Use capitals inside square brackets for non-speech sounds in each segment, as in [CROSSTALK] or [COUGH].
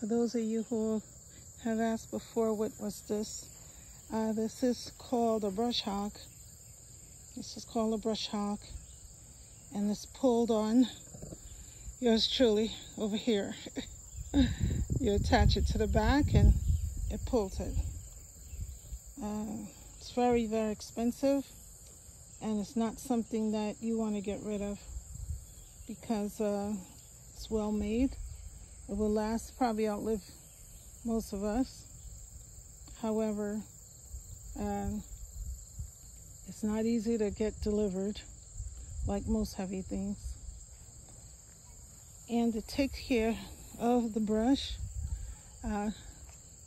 For those of you who have asked before, what was this? Uh, this is called a brush hog. This is called a brush hog. And it's pulled on yours truly over here. [LAUGHS] you attach it to the back and it pulls it. Uh, it's very, very expensive and it's not something that you want to get rid of because uh, it's well made. It will last, probably outlive most of us. However, um, it's not easy to get delivered like most heavy things. And to take care of the brush, uh,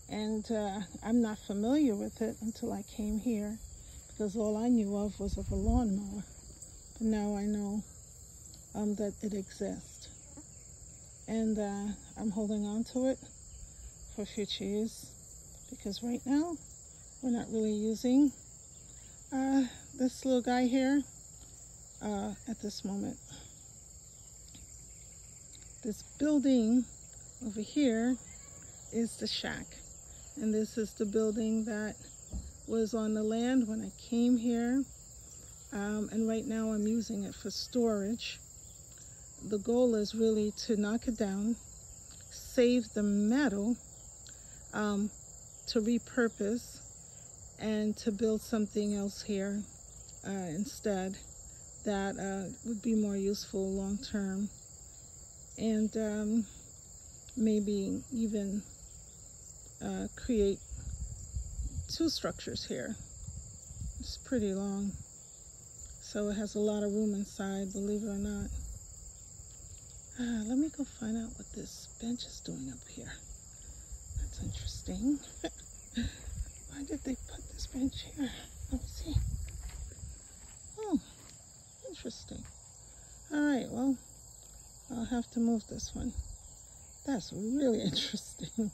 and uh, I'm not familiar with it until I came here because all I knew of was of a lawnmower. But now I know um, that it exists. And uh, I'm holding on to it for future use because right now we're not really using uh, this little guy here uh, at this moment. This building over here is the shack. And this is the building that was on the land when I came here. Um, and right now I'm using it for storage. The goal is really to knock it down, save the metal um, to repurpose and to build something else here uh, instead that uh, would be more useful long term and um, maybe even uh, create two structures here. It's pretty long. So it has a lot of room inside, believe it or not. Uh, let me go find out what this bench is doing up here. That's interesting. [LAUGHS] Why did they put this bench here? Let me see. Oh, interesting. All right, well, I'll have to move this one. That's really [LAUGHS] interesting.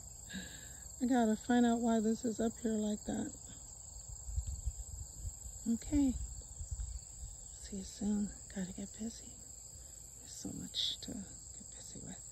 I gotta find out why this is up here like that. Okay. See you soon. Gotta get busy so much to get busy with.